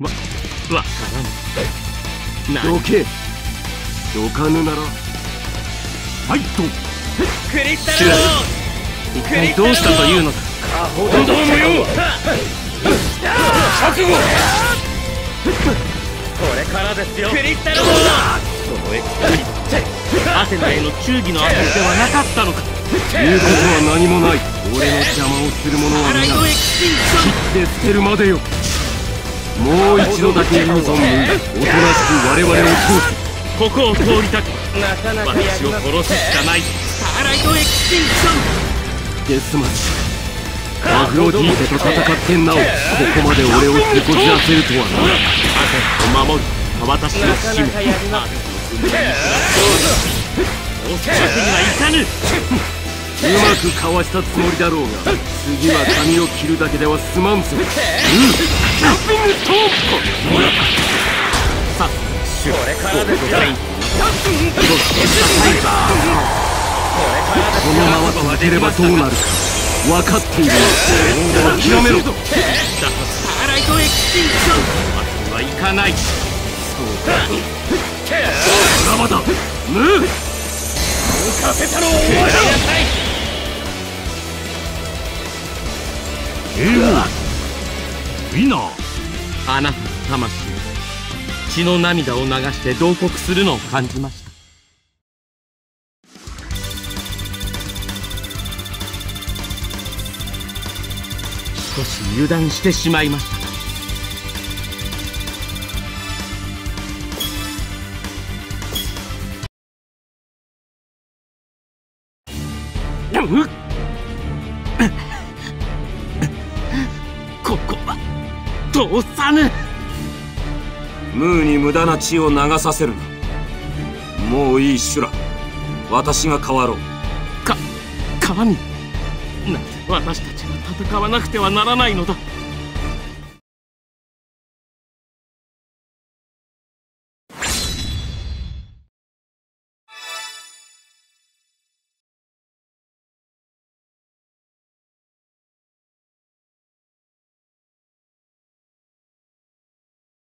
わわからん。どけ。どかぬならファイトクリスタシュラ一体どうしたというのだ本当もよ。覚悟。これからですよ。クリスタルそのエクスリアテナへの忠義の証ではなかったのか。言うことは何もない。俺の邪魔をする者は皆切って捨てるまでよもう一度だけ言うぞムーおとなしく我々を通すここを通りたく私を殺すしかない。スターライドエクスティンションデスマッチアフロディーテと戦ってなおここまで俺を手こずらせるとはなアテナを守る。私の使命なかなかやりますおそらくにはいかぬうまくかわしたつもりだろうが次は髪を切るだけでは済まんぞ。うんピングトーンさあこれからですよレインこのまま続ければどうなるか分かっている諦めろだスターライトエクスティン。ションはいかないラバだムー浮かせたのを終わウィナーあなたの魂血の涙を流して慟哭するのを感じました。少し油断してしまいました。うっ。ここは通さぬ。ムーに無駄な血を流させるな。もういいシュラ私が変わろう。か神。なぜ私たちが戦わなくてはならないのだ